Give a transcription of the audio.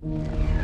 you